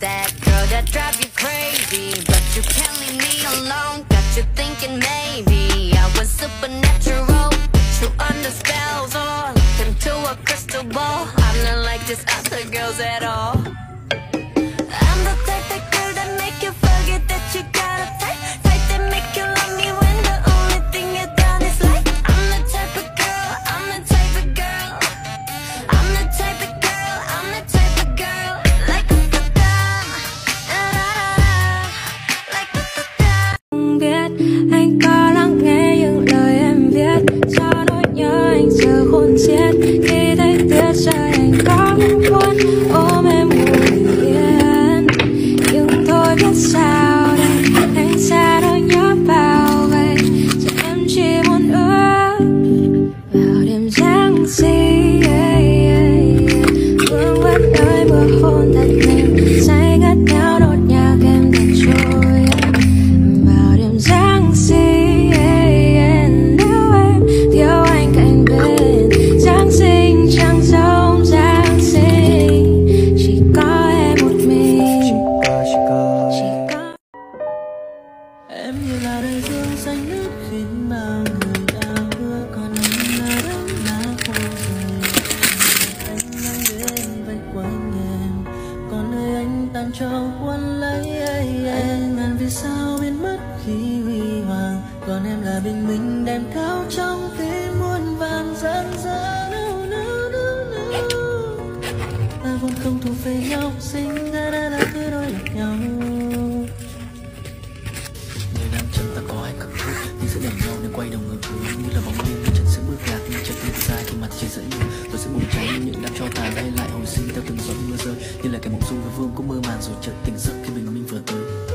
that girl that drive you crazy, but you can't leave me alone. Got you thinking maybe I was supernatural, you under spells or look into a crystal ball. I'm not like these other girls at all. คน给จ็ khiến bao người ta bước còn anh là đám lá khô rơi anh mang đến vây quanh em còn nơi anh tan trâu cuốn lấy em. Ngàn vì sao biến mất khi huy hoàng còn em là bình minh đèn cao trong tim muôn vàn gian dở. No, no, no, ta vốn không thuộc về nhau sinh ra đã là thứ đôi lạc nhau. Chỉ dẫn mặt Tôi sẽ bùng cháy như những đám cho tàn bay lại hồi sinh Theo từng giọt mưa rơi. Như là cái mộng du với vương cũng mơ màng rồi chợt tỉnh giấc khi bình minh vừa tới.